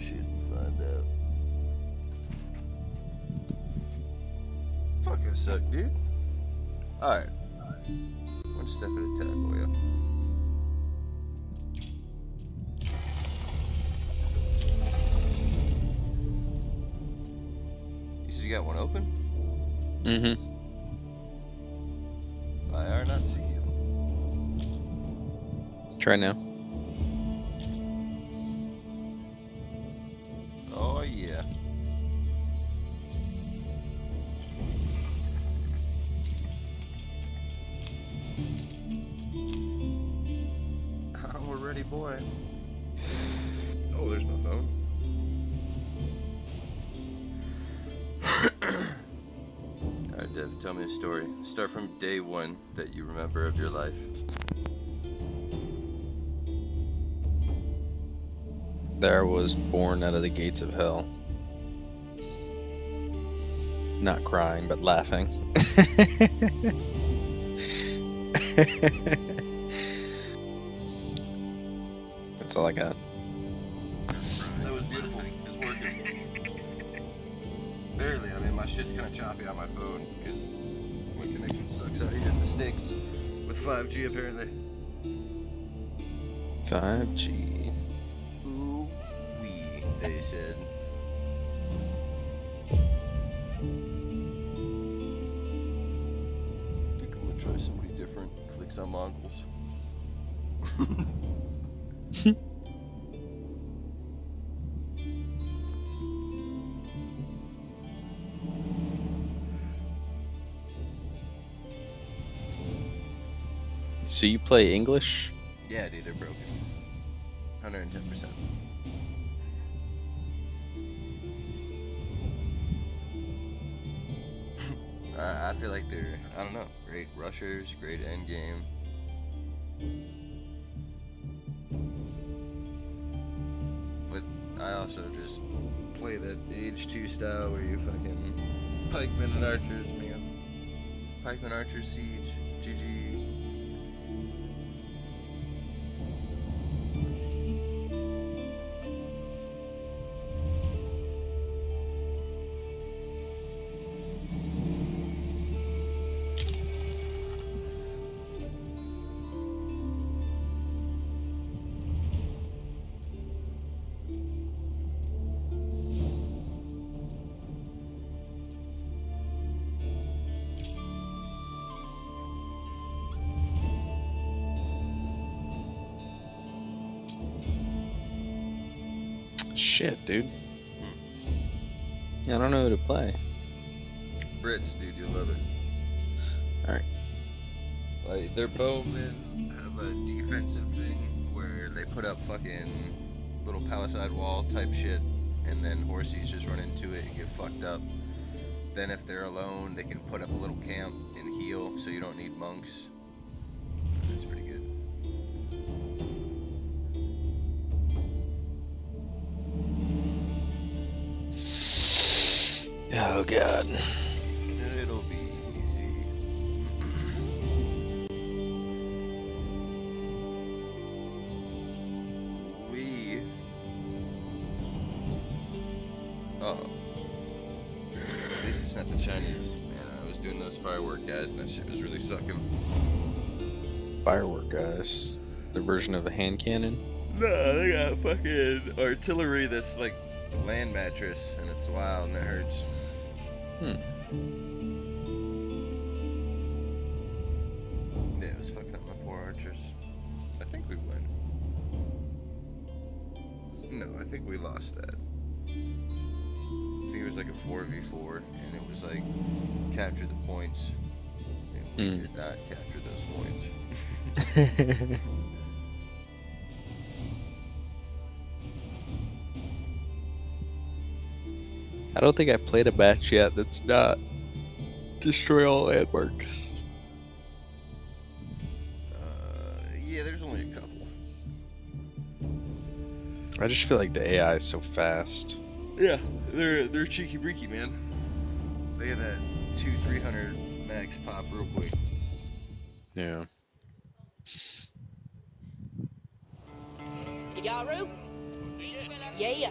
this shit and find out. Fuck, I suck, dude. Alright. One step at a time, boy. You said you got one open? Mm-hmm. I are not see you. Try now. Start from day one that you remember of your life. There was born out of the gates of hell. Not crying, but laughing. That's all I got. That was beautiful. It's working. Barely. I mean, my shit's kind of choppy on my phone because sucks out here in the sticks with 5G apparently. 5G. Ooh wee, they said. So you play English? Yeah, dude, they're broken. 110%. I feel like they're, I don't know, great rushers, great end game. But I also just play that age 2 style where you fucking pikemen and archers, man. Pikemen, archers, siege, GG. Palisade wall type shit, and then horsies just run into it and get fucked up. Then if they're alone, they can put up a little camp and heal, so you don't need monks. That's pretty good. Oh god. Guys. The version of a hand cannon? No, they got fucking artillery that's like land mattress and it's wild and it hurts. Hmm. Yeah, it was fucking up my poor archers. I think we win. No, I think we lost that. I think it was like a 4v4, and it was like capture the points. Hmm. did not capture those points. I don't think I've played a match yet that's not destroy all landmarks. Uh, yeah, there's only a couple. I just feel like the AI is so fast. Yeah, they're they're cheeky breeky, man. They get that two three hundred max pop real quick. Yeah. Yaru? Yeah.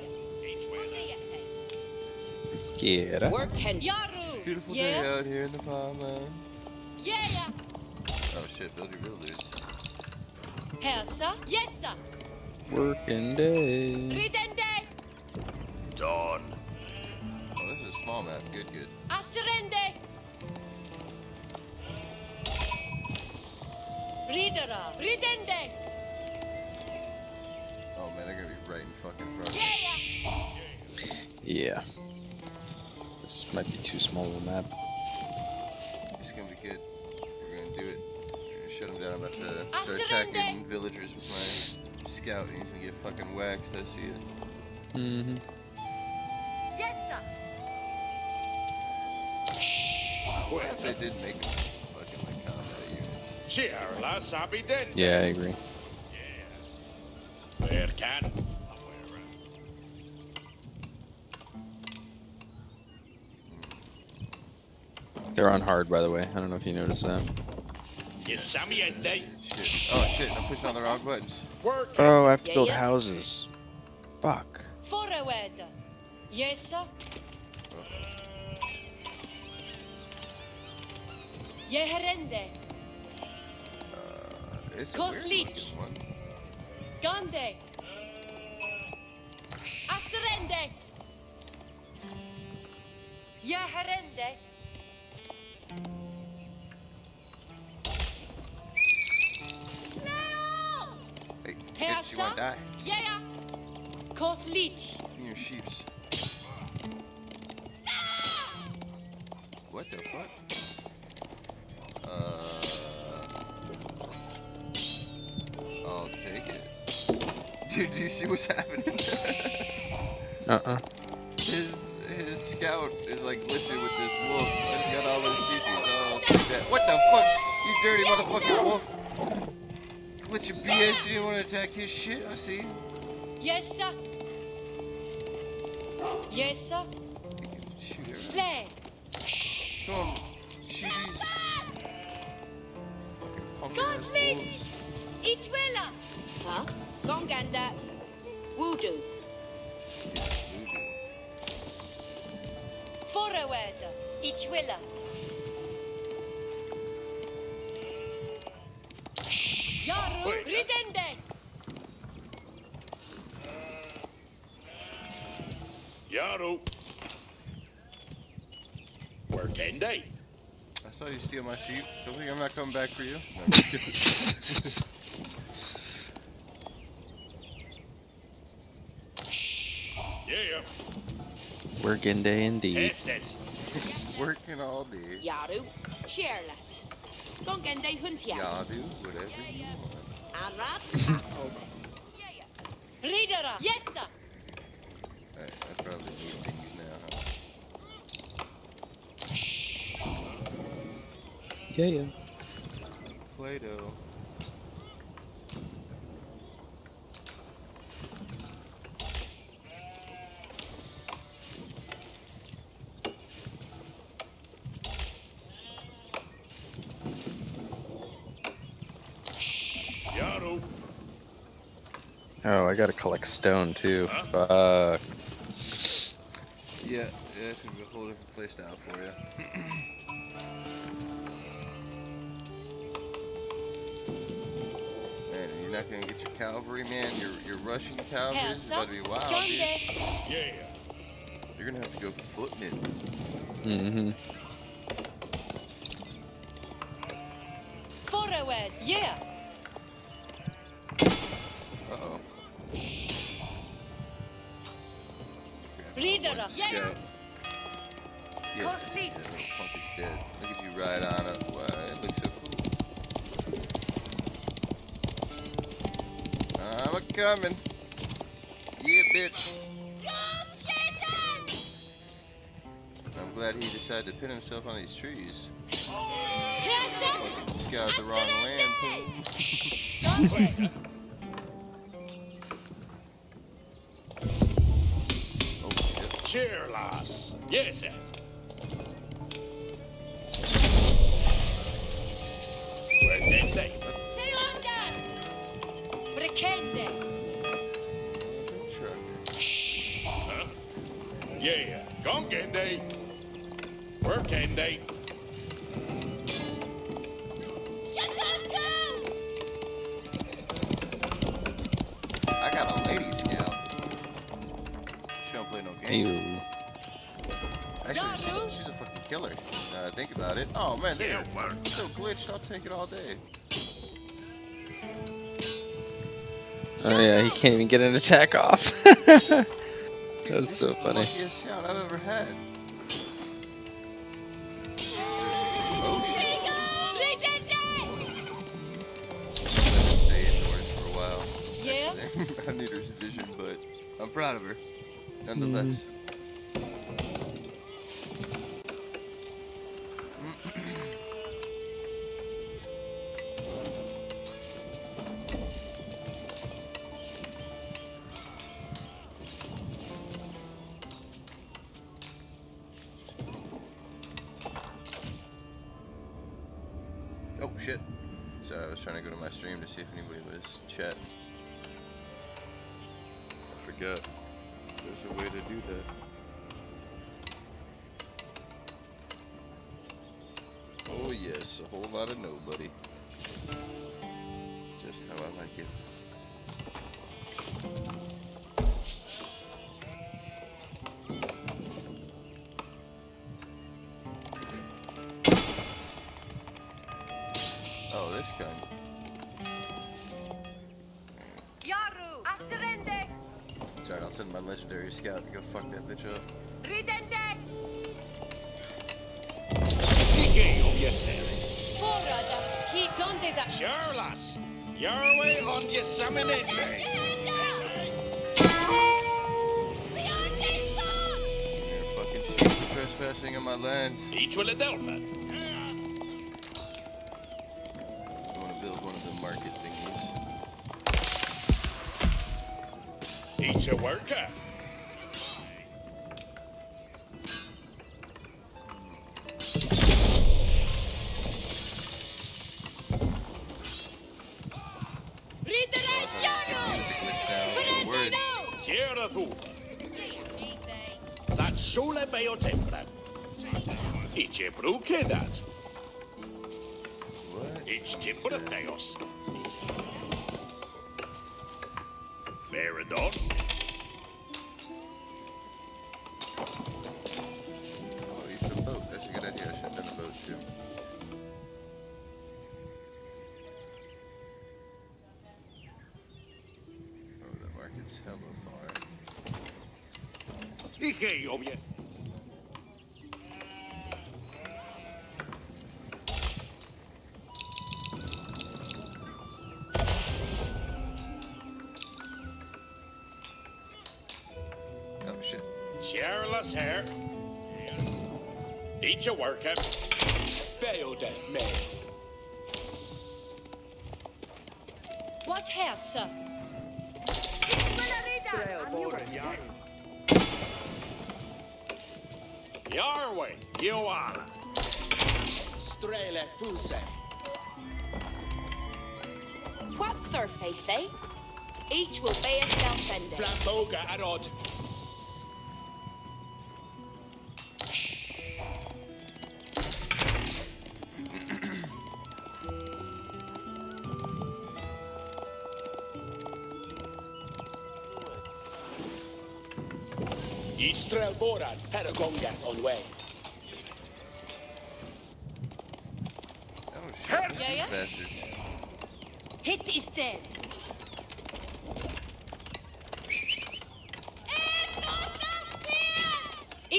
Quiera. Work and Yaru. Beautiful yeah. day out here in the farmland. Yeah, yeah. Oh shit, build your builders. Helsa. Yes, sir. Working day. Ridende. Dawn. Oh, this is a small map. Good, good. Asterende. Ridera. Ridende. Oh man, they're gonna be right in fucking front. Yeah, yeah. Yeah. This might be too small of a map. It's gonna be good. We're gonna do it. We're gonna shut them down. I'm about to start Asterende. attacking villagers with my scout, and he's gonna get fucking waxed. I see it. Mm-hmm. Yes, sir. They did make them Yeah, I agree. Where can? They're on hard, by the way. I don't know if you noticed that. Yesamiente. Shit. Oh shit, I'm pushing all the wrong buttons. Work. Oh, I have to build houses. Fuck. Forward. Yes, sir. Yeherende. It's a Cold weird leech. looking one. Gande. Asterende. Yeherende. No! Hey, Hey, you wanna die? Yeah, yeah. Leech. In your sheeps. What the fuck? Dude, do you see what's happening? Uh-uh. his his scout is like glitching with this wolf. and He's got all those sheepies. Oh, that. What the fuck? You dirty motherfucking wolf. Glitch your BS. You didn't want to attack his shit. I see. Yes, sir. Yes, sir. Gonganda. Voodoo. Forward. Itwela. Yaru. Wait. Ridende. Yaru. Working day. I saw you steal my sheep. Don't think I'm not coming back for you. No, I'm just kidding. Yeah. Working day indeed. Estes. Working all day. Yaru. Cheerless. Gongende huntia. Y'all do whatever you want. Anrat. Ridera. Yes, sir. Alright, I probably need things now, huh? Yeah, yeah. Play-Doh. Yaru. Oh, I gotta collect stone too. Fuck. Yeah, yeah, it's gonna be a whole different playstyle for you. Man, you're not gonna get your cavalry, man. Your your Russian cavalry is Helsa. about to be wild, dude. Gande. Yeah. You're gonna have to go footman. Mm-hmm. Forward. Yeah. Coming. Yeah, bitch. I'm glad he decided to pin himself on these trees. Fucking scout the wrong land. Poon. Gande. Oh shit. Cheerlas. Yes, yes. Ew. Actually, she's, she's a fucking killer. Now I think about it. Oh man, they Yeah, are work. so glitched. I'll take it all day. Oh yeah, he can't even get an attack off. That's so is the funny. luckiest scout I've ever had. She deserves a promotion. Stay indoors for a while. Yeah? I need her vision, but I'm proud of her. Nonetheless. Oh yes, a whole lot of nobody. Just how I like it. Oh, this gun. Yaru! Asterende! Sorry, I'll send my legendary scout to go fuck that bitch up. Da... Sure, lass. Your way on your salmon You're fucking shit for trespassing on my lands. Each will a delphin. I want to build one of the market thingies. Each a worker. Meo tempra. Each a bruke that. Self-ended. Flamboga arod. Istrel Boran, Paragongat on way. Oh shit. Yeah, yeah. Hit is dead. Ichuela!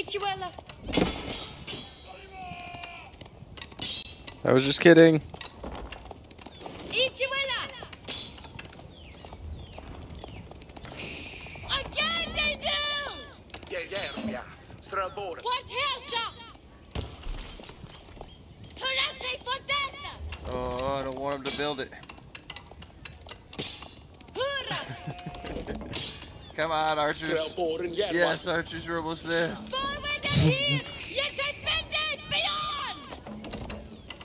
I was just kidding. Ichuela! Again they do! Yeah, yeah, yeah. Strel Boran. What house up? Hurrah for death! Oh, I don't want him to build it. Come on, archers. Strel Boran, yeah. Yes, archers are almost there. Forward and here! Yes, defended! Beyond!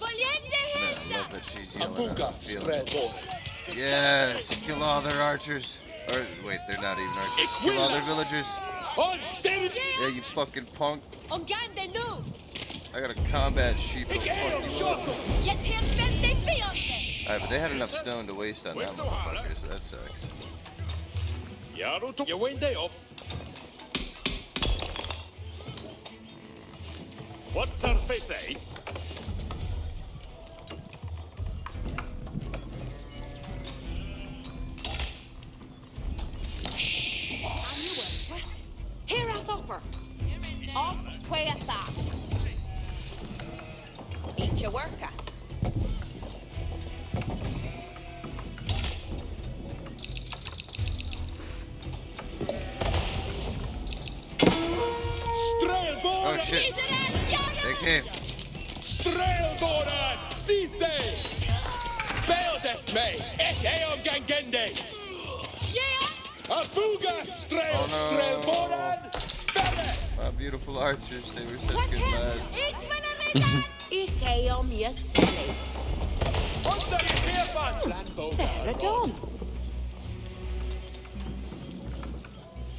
Valiente Man, I Hesta! love that she's yelling out Abuga, the field. Strel Boran. Yes, kill all their archers. Or wait, they're not even archers. Kill all their villagers. On steady! Yeah, you fucking punk. Ungande nu! I got a combat sheep. Ik of är fucking om shotgun! Get here, Bendy Beyonce! Alright, but they had enough stone to waste on that Where's the water? motherfucker, so that sucks. Jarl to... You win day off. Say?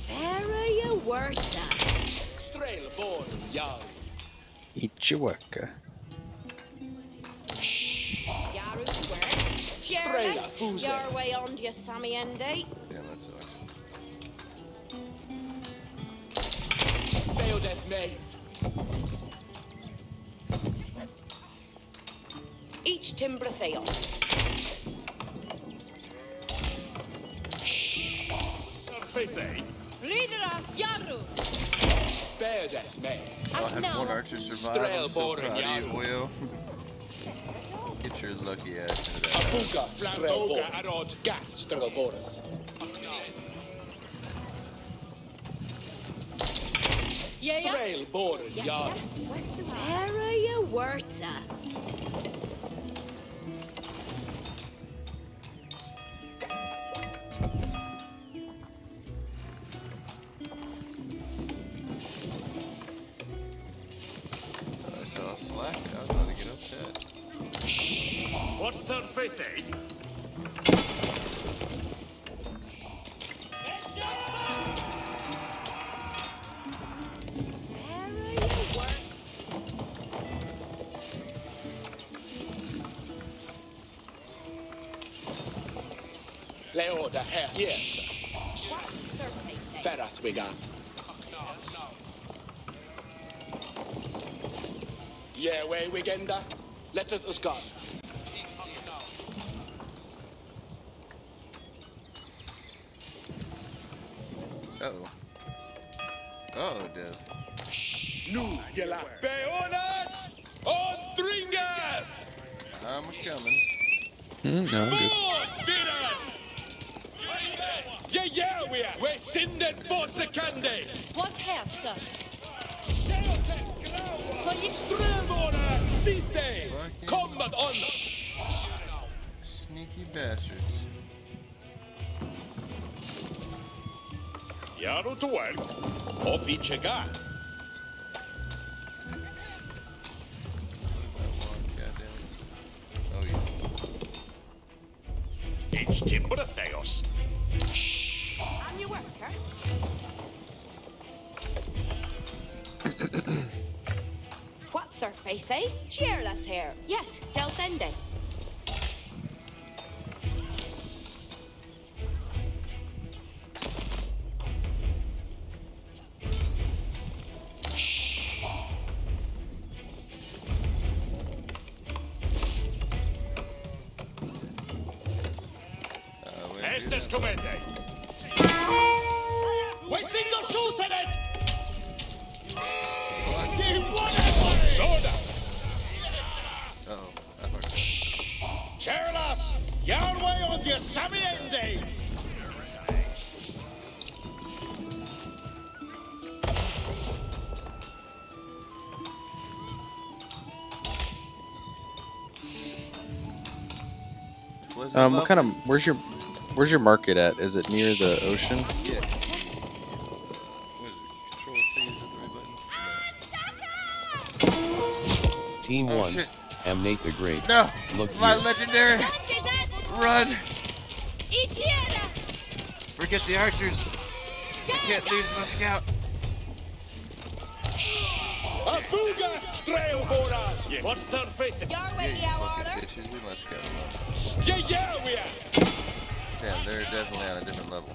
There done. There are your words Strelborren! Eat your. Yaru's work. Straight up, Cheerless. who's Your way on to your Sammy Endy. Damn, that sucks. Beeldet mig! Each timber theos. Surface say? Reader of Yaru. Beeldet mig! Oh, I had one archer survive. I'm so proud of you, ja. Get your lucky ass into that. Afuga! Flamboga Strelborren! arod. Gath! Strelborren! Yeah, yeah. Strelborren! Yes, Ja. sir. Where are your words Let us us gone. Uh oh. Oh, Dev. Nu gälla beonas och dringas! I'm coming. Hmm, no, I'm good. Vårdiren! Ja, ja, we are. We're sinden bosekande. What has, sir? Strömvården, siste! Kombat on! Sneaky bastards. Jarl to work. Off each a guy. That one, goddamn. Oh yeah. Each timber theos. Cheerless here. Yes, Del Sende. Um, what kind of? Where's your? Where's your market at? Is it near the ocean? Yeah. What is it? Control C is the right button? Team Oh, 1. shit. Am Nate the Great. No! Look My here. legendary! What is that? Run! Ichiera! Forget the archers! I can't lose my scout! Strailboran! What's their faith? Your Yeah, you yeah, fucking bitches. We must count them. Yeah, yeah, we are! Damn, they're definitely on a different level.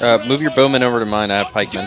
Uh, move your bowman over to mine. I have pikemen.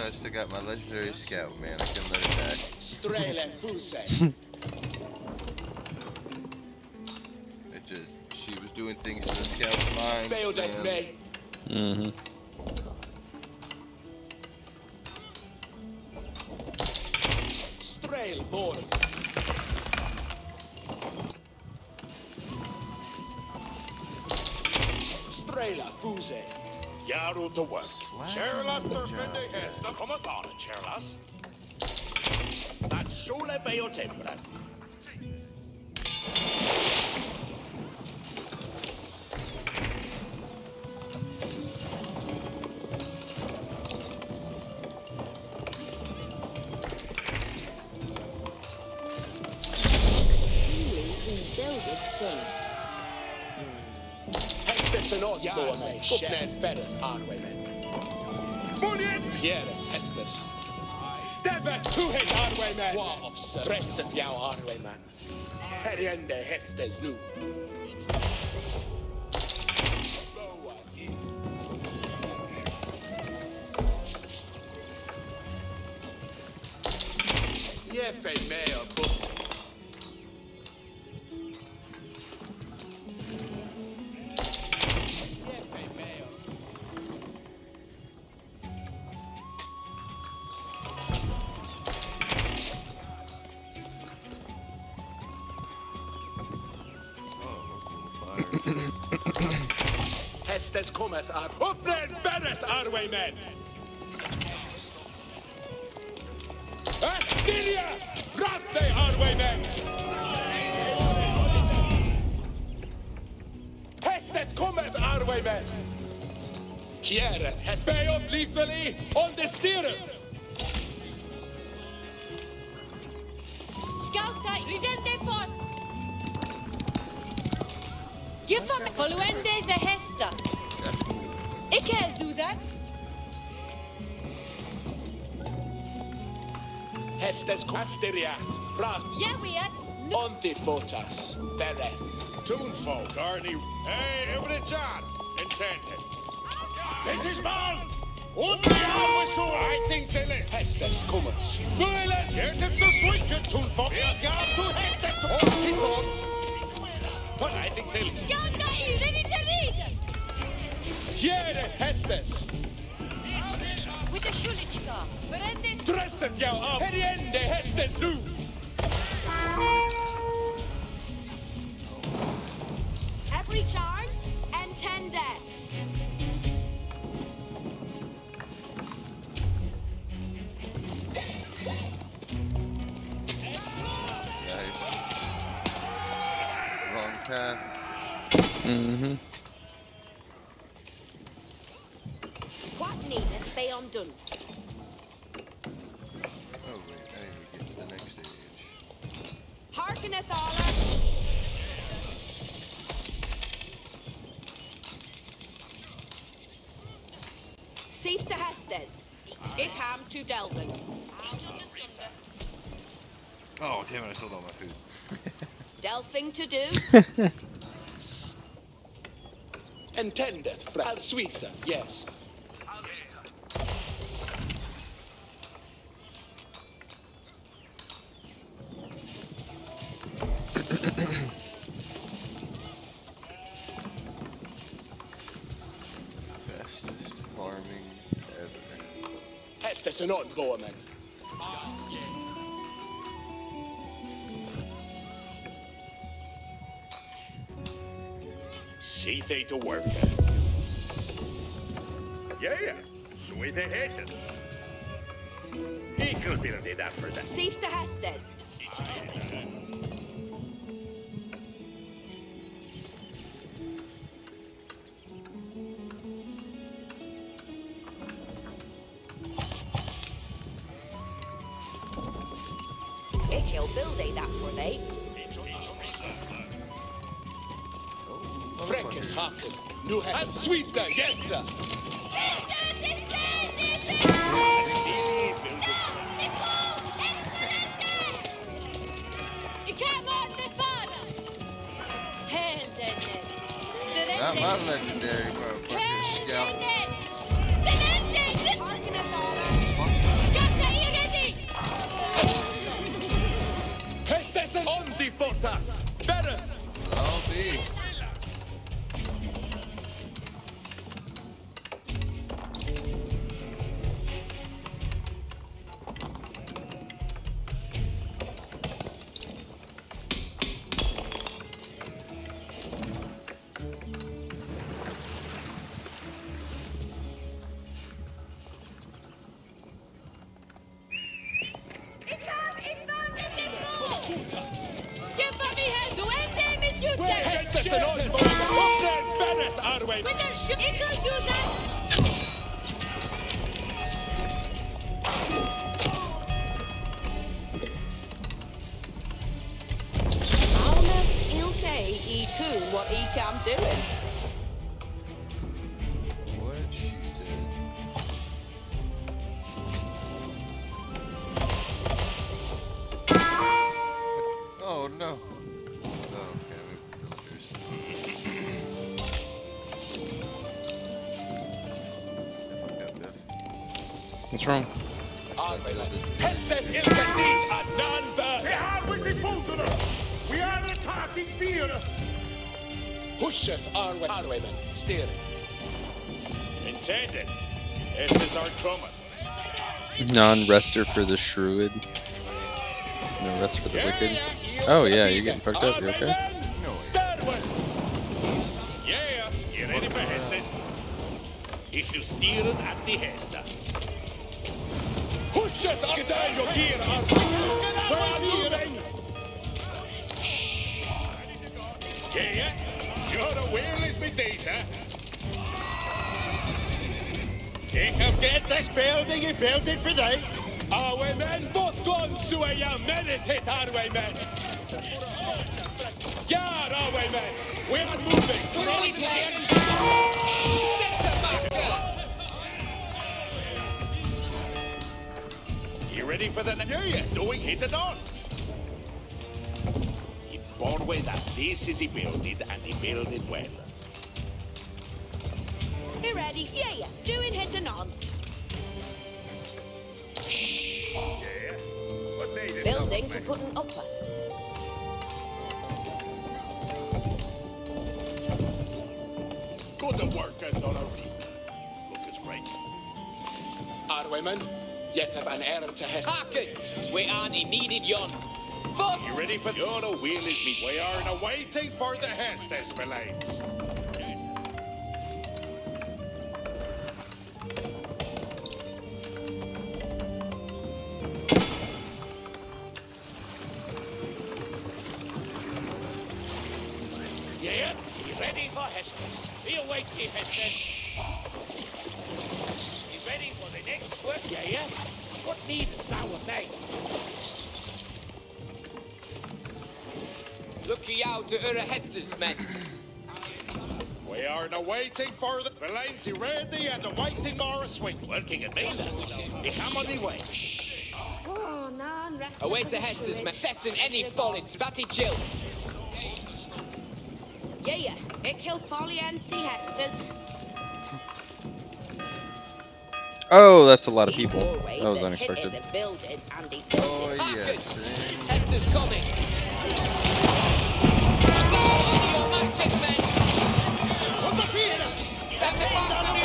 Yeah, we are. No, I still got my legendary scout, man. I can let it back. Straile Fuse. It just, she was doing things in the scout's mind. Man. Mm-hmm. Strailborn. Straila Fuse. Yaru to work. Det, Charlas. That Shule Beo Timbran. Hestes en odd går mig. Uppnät bättre Arwemen. Munien! Pierre Hestes. Stäbbet tuhet Arwemen! Stresset jag Arwemen. Terriende Hestes nu. Ge mig mer butt. Hästes cometh Ar... Uppnäd berret, Arwaymen! Astilia! Ratte, Arwaymen! Hästet cometh, Arwaymen! Kjäret, hästet... Beot lithally on the steerer! Give them Foluende Hästes com... Astiria! Rat, Yeah, we are. No. onti fotas. Berret. Toonfolk, Arnie. Hey, every John. Intended. This is Mal. Und die Arme so, I think they live. Hästes cometh. Spöles! Get it the swing, Toonfolk. Wir gab du hast es doch getan. But I think they live. Scouta, ready to read. Kjäret, hästes! With Berende. Dresset jag av! Heriende, hästes! Every charm and ten death. Nice. Wrong path. Mm-hmm. What needeth they undone? Damn it. I sold all my food. Delphing to do. Intended, Al Suiza, yes. Fastest farming ever. Hästes är on, Bowman. See they to work. Yeah, så är det heter. Ikelbildi därför det. Sifta Hestes. I'm not my legendary motherfucker scout. Hästes är on Non-rester for the shrewd. No rest for the Wicked. Oh yeah, you're getting fucked up. You okay? Ik heb get this building you built it for they. Arwayman, what guns to a young minute hit Arwayman. Yeah, Arwayman. We are moving. You ready for the Yeah, yeah. Doing hit it on. He born way that this is he built it and he built it well. You ready? Yeah, yeah. Doing hit and on. Yeah. What they did Building to put an upper. Good work, Donoree. Look, it's great. Arwayman, yet have an errand to Hestes. Haken! We aren't needed yon. Fuck! You ready for You're the wheel is me. We are now waiting for the Hestes, Villains. Now waiting for the Villains ready and awaiting more swing. Working at me. Ich am on my way. Oh, non rest. Away to Hestes, men. Cessin any folly, Svatty chill. Yeah, yeah. It killed Folly and the Hestas. Oh, that's a lot of people. That was unexpected. hit is a building and he Oh built yes. Hester's coming! Stand the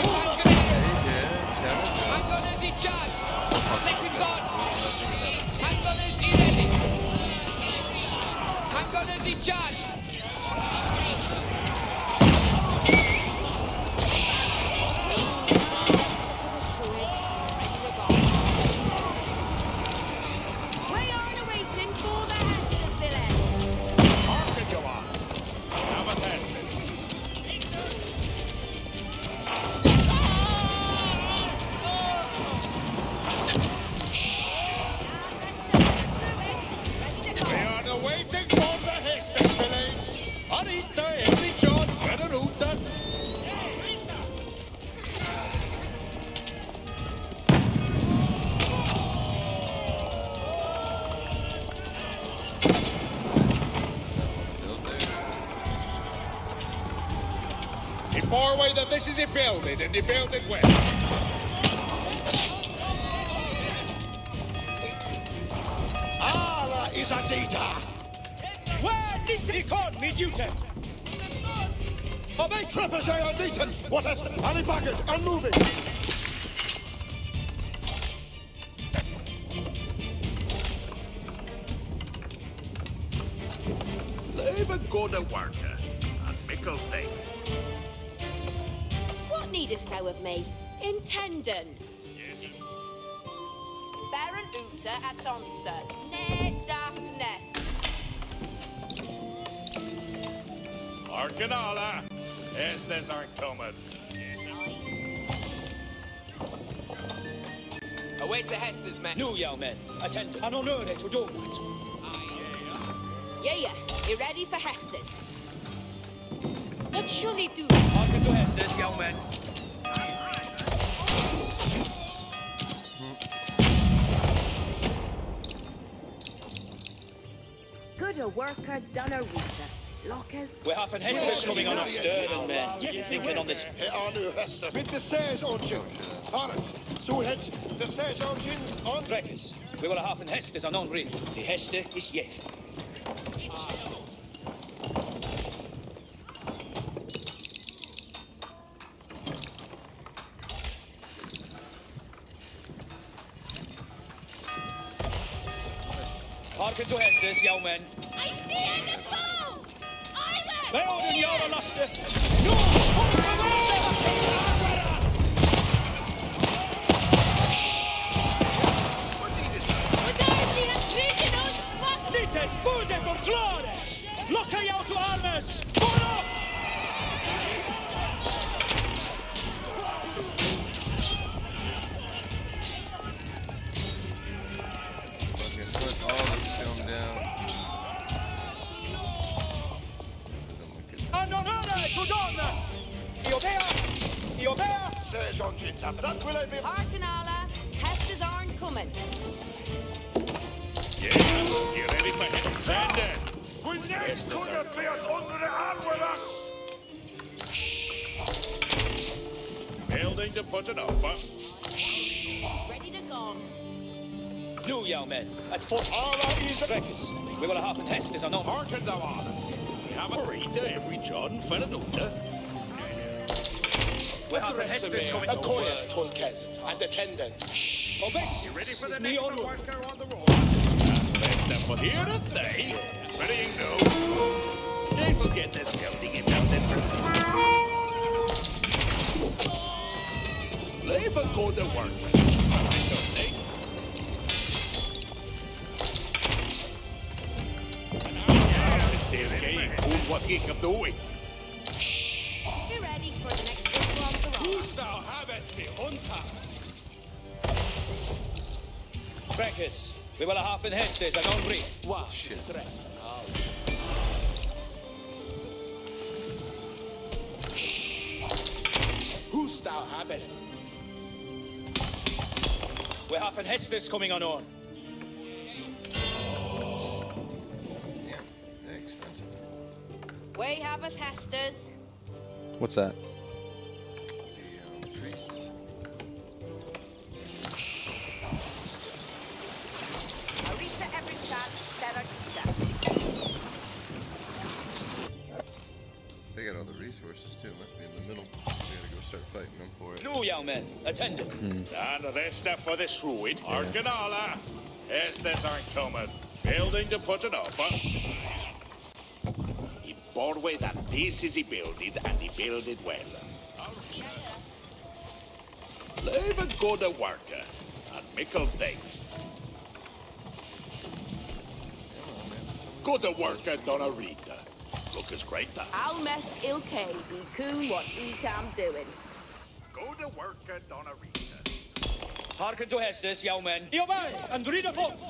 and build Await the Hester's men. No, young men. Attend. An honore to do that. Yeah, yeah. You ready for Hestas? What shall he do? Hearken to Hestes, young men. Good a worker, done a Rita. Lockers. We have an Hestes coming on us. Stirring men. Thinking on this. He Anu Hester. With the Sage Engine. Alright, so head the Sage Engines on... Breakers. We will have an Hestes on on read. The Heste is yet. Hearken to Hestes, young men. I see in the smoke! I They are in your luster. You ready for is the me next on worker the road? Let's step but here to say, ready no. They forget this building in building Leave a go to work. Stay game, what he can do it. Breakers. We will have an Hestes and on read. Wow. Dress. Who's thou habest? We have an Hestes coming on on. Yeah, very expensive. Way haveth Hester's. What's that? The um, priests. The resources too. Must be in the middle. We gotta go start fighting them for it. No, young men, attendant. Hmm. And resta for the Shrewd. Arcanala. Estes aren't coming. Building to put it up, huh? He bore way that this is he builded, and he build it well. Leave a good worker, and mickle thing. Good worker, Donna Rita. Look is great, that. Almes ilke, e coon what e cam doing. Good worker, Donna Rita. Hearken to Hestus, young men. Obey and read a forth.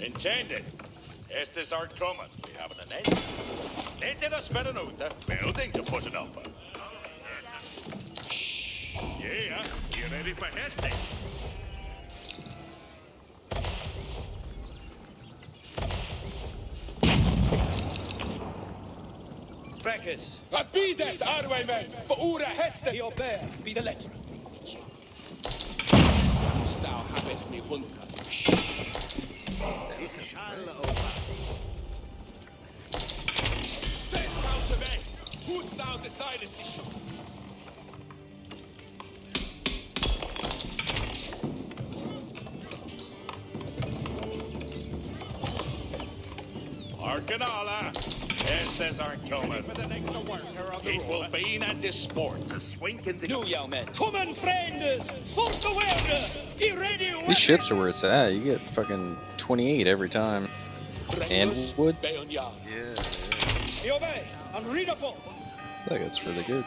Intended. Estes aren't coming. We have an end. Let us venuta. Building to put it up. Yeah, you ready for Estes? Breckus. I be that Arway man, for Ura Hester. He obey, be the letter. Thou habest me hunter. Say thou to me, who's thou decidest to shoot? Arcanala. Estes aren't coming. For the next worker of the It will be in the sport to swing in the... No, young men. Kommen, Freundes! Fort away! E ready These ships are where it's at. You get fucking 28 every time. And wood. Bayon Yard. Yeah, yeah. Obey and read a forth. I think it's really good.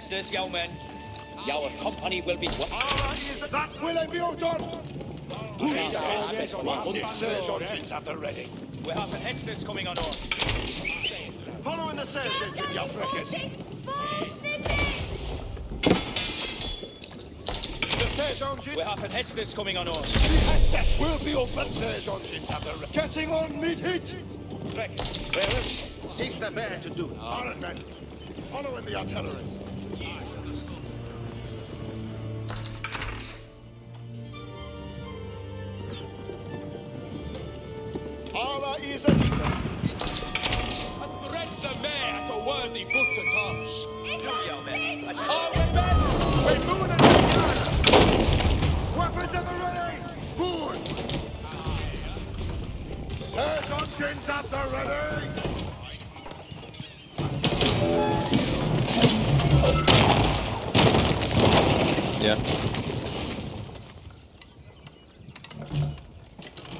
Hearken to Hestus, young men. Your company will be one. Ah, that will I be done. Who's thou habest me hunter? Surge engines at the ready. We have an Hestus coming on board. Following the surge engine, you frickers. The surge engine. We have an Hestus coming on board. The Estes will be open. Surge engines at the ready. Getting on mid heat. Breckus. Bearers, seek the bear to do. Alright, men. Following the artilleries. Allah is a leader. Rest the mare at a worthy buttertage. No, young men. Attend- Arway man, We're moving it. Weapons at the ready. Board. Surge engines at the ready. Yeah.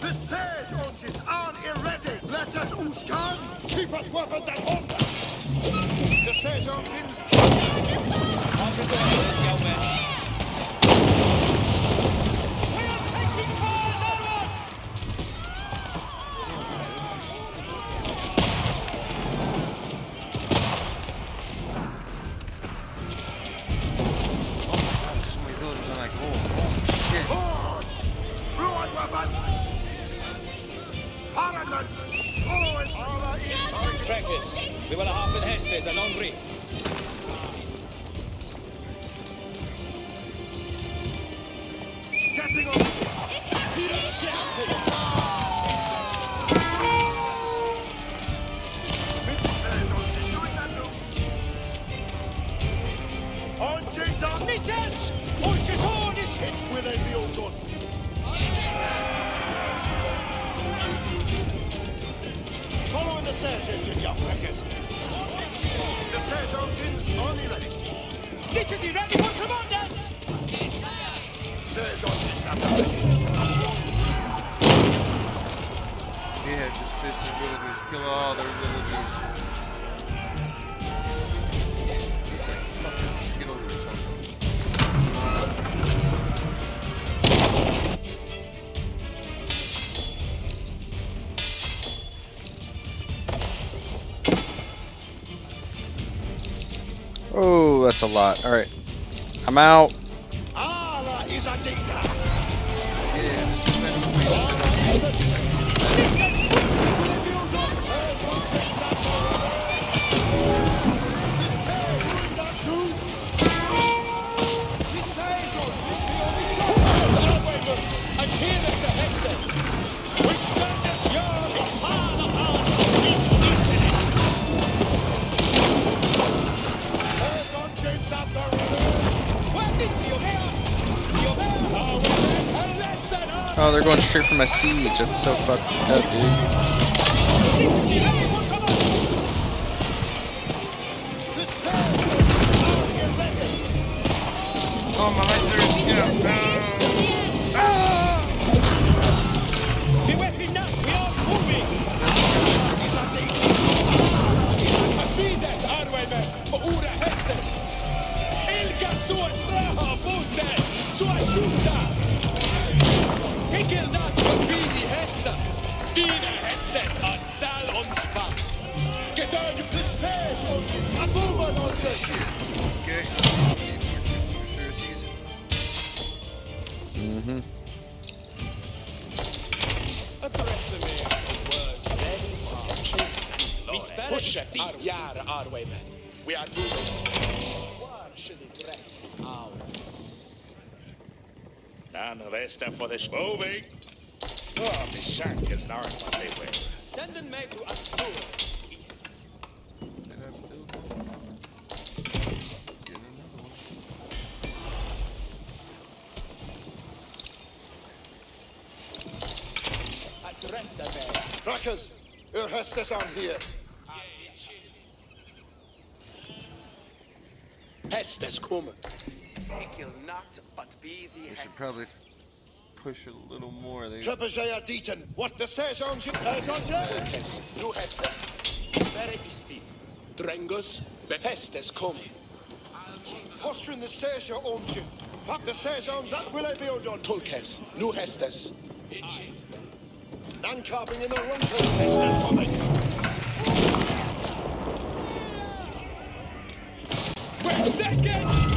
The surge engines are ready. Let us Uskan keep up weapons at home. The surge engines a lot. Alright. I'm out. they're going straight for my siege. That's so fucked up, dude. slow Trebuchet are eaten. What the Sergeant Sergeant? Nu hästar. Sverre is in. Drängus, behästes come. Posturing the Sergeant Ongen. Fuck the Sergeant, that will I be odon. Tulkes, nu hästes. Nancarping in the wrong Tulkes, coming. Wait a second!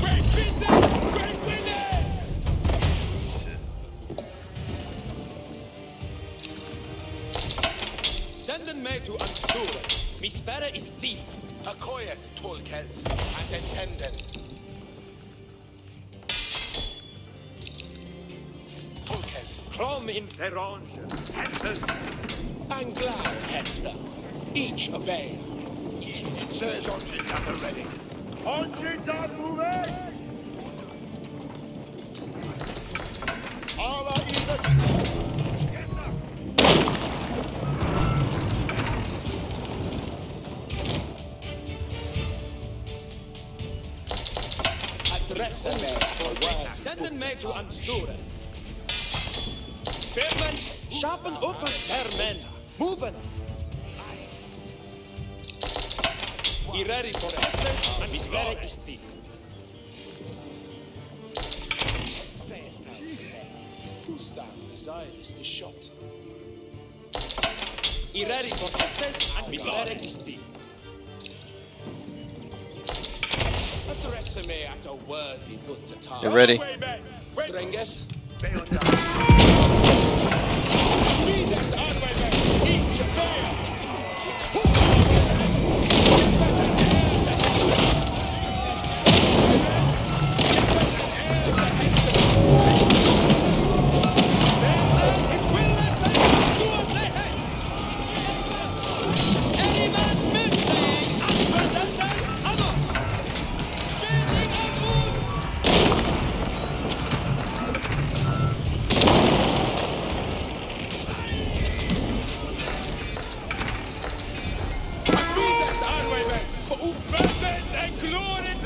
Sperre is thief. Acquired Tolkels and attendant. Tolkels. Crom in Ferange. and Anglau, Hester. Each obey. Sirs, Orchids are ready. Orchids are moving!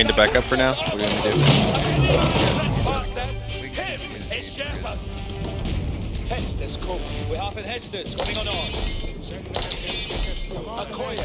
Rain to back up for now? What are you gonna do? Hestus, cool. We have in Hestus, coming on on. Akoya,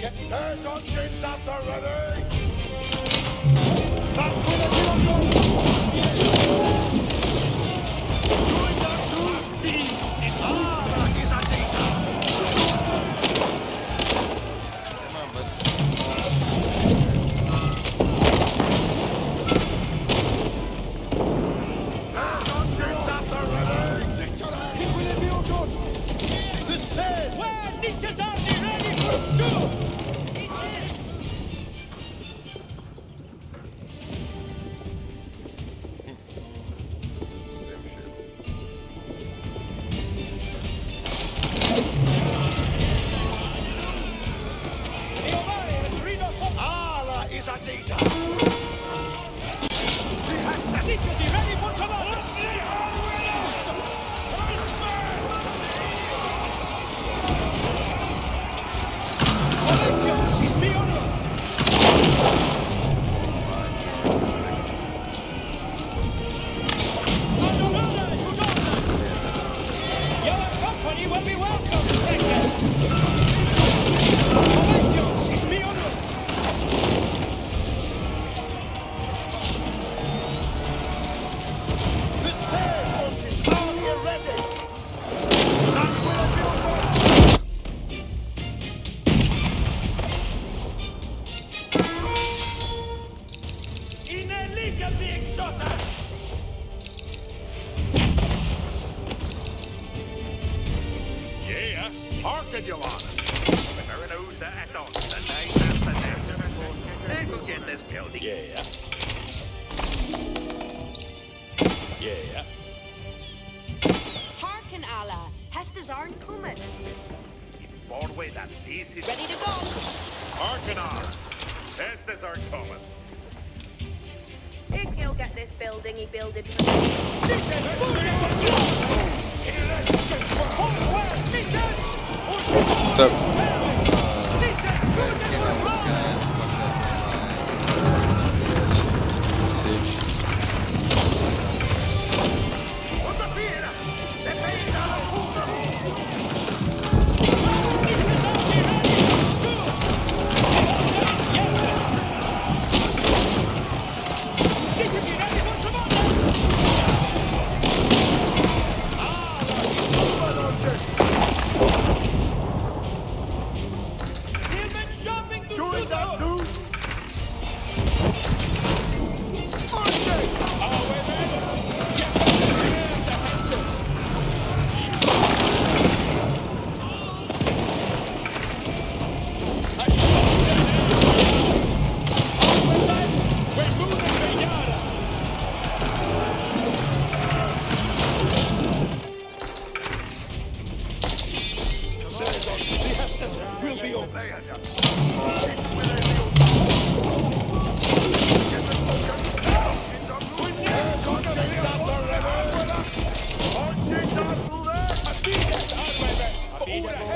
get shares on chains after ready. That's what I'm doing.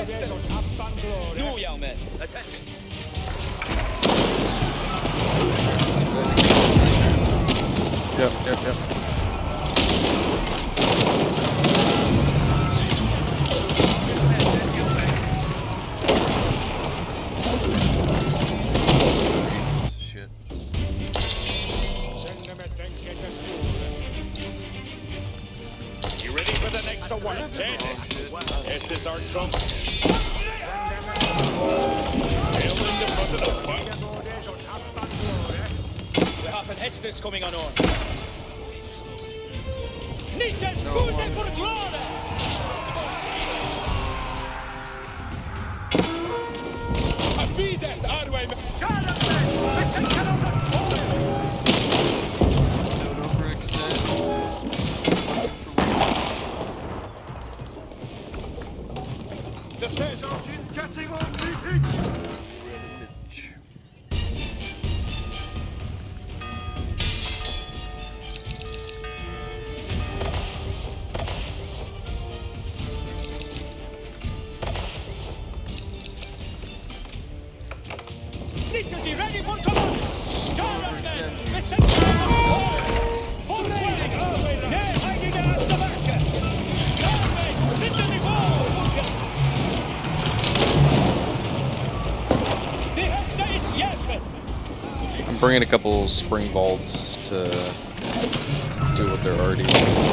New young man. Yep, yep, yep. bring in a couple spring vaults to do what they're already doing.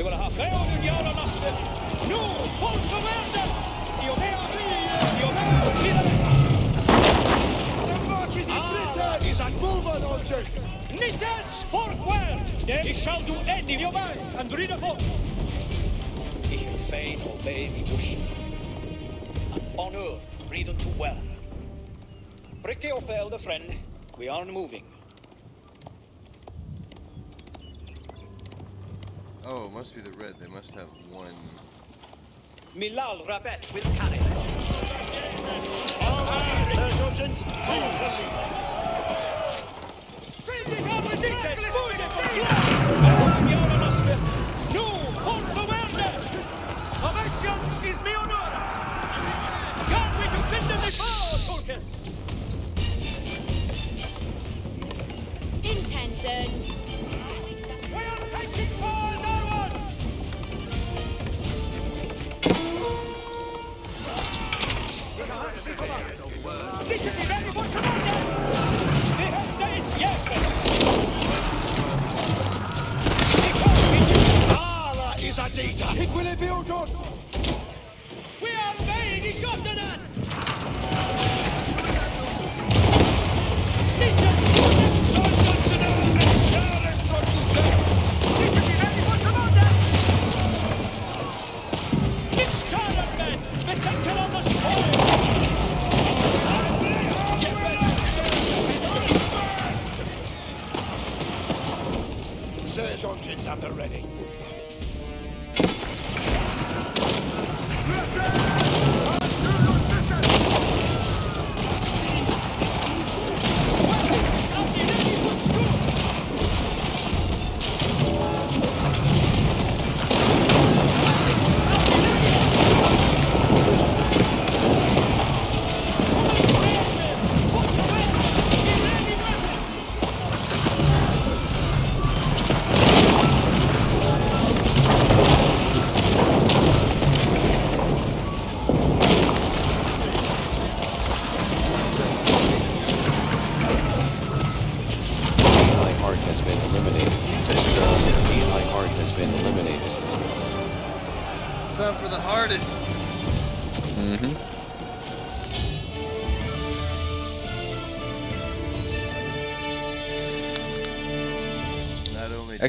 Rex, vi vill ha fler indianerna. Nu, folk på världen! Io me io me vidare! Britain is a movement object! Nittes forward! He shall do any obey and read a folk. Ich fain obey the bush. Honor, read unto well. Pricky up, elder friend. We are moving. Oh, it must be the red. They must have one. Milal Rabet will carry. Sergeant, Nu, folk på världen! Aversion is me honora! Kan vi defenda mig för, Turkes? Intended. It will be done! We are obeying the Shotgun! Engines at the ready.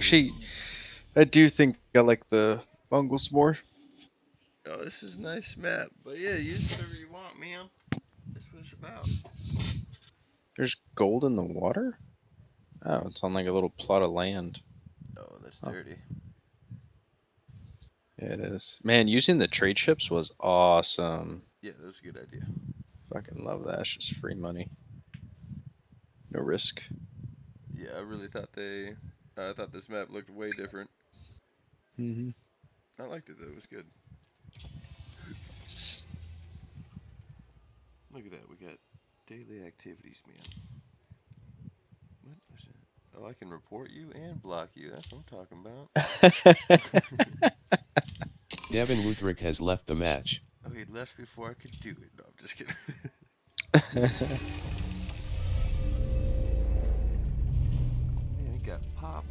Actually, I do think I like the Mongols more. Oh, this is a nice map. But yeah, use whatever you want, man. That's what it's about. There's gold in the water? Oh, it's on like a little plot of land. Oh, that's Oh. dirty. Yeah, it is. Man, using the trade ships was awesome. Yeah, that was a good idea. Fucking love that. It's just free money. No risk. Yeah, I really thought they. I thought this map looked way different. Mm-hmm. I liked it though. It was good. Look at that. We got daily activities, man. What was it? Oh, I can report you and block you. That's what I'm talking about. Devin Luthric has left the match. Oh, he left before I could do it. No, I'm just kidding. Man, he got popular.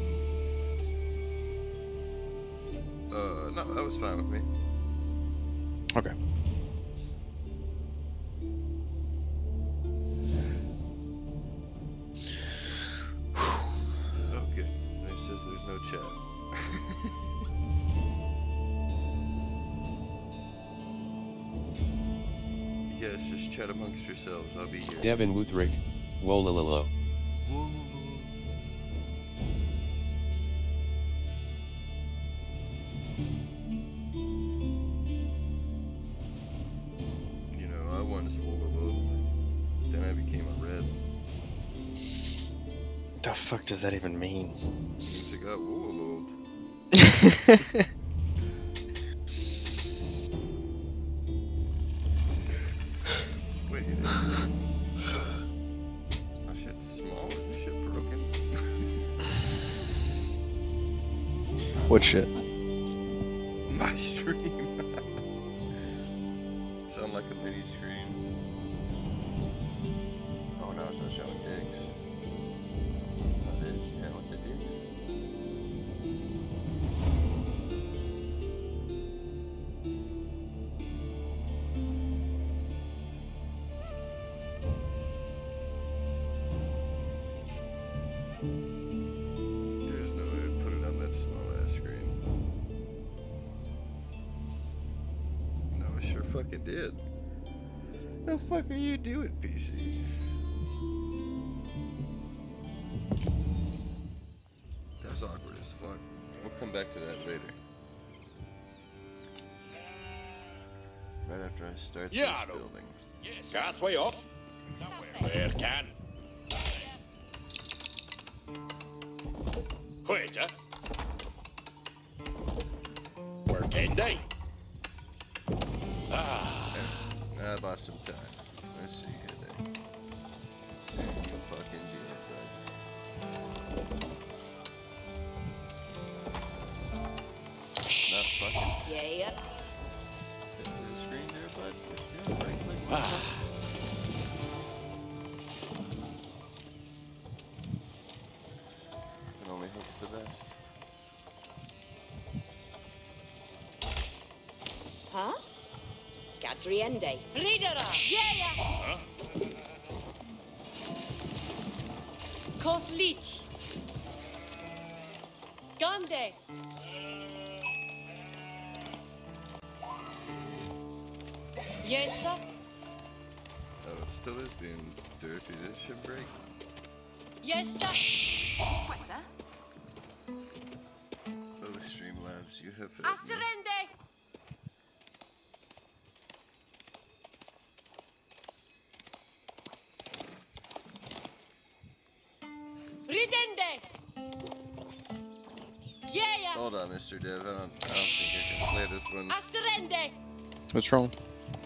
just chat amongst yourselves. I'll be here. Devin Woothrick. Wolololo. You know, I once wore a. Then I became a red. The fuck does that even mean? Means I got wooled. shit? We'll come back to that later. Right after I start Yeah, this I know. building. Pathway off. Where can? Waiter. Where can they? Ah. I bought some time. Let's see best. Ah. Huh? Gadriende. Ridera. Yeah, yeah. This should break. Yes, sir. What's that? Oh, Streamlabs, you have failed me. Asterende. Ridende. Yeah, yeah. Hold on, Mr. Dev. I don't, I don't think I can play this one. Asterende. What's wrong?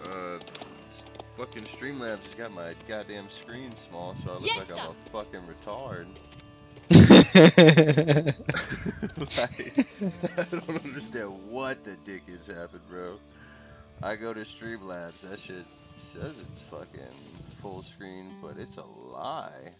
Uh, s- fucking Streamlabs has got my goddamn screen small, so I look Yes, like I'm a fucking retard. like, I don't understand what the dick has happened, bro. I go to Streamlabs, that shit says it's fucking full screen, but it's a lie.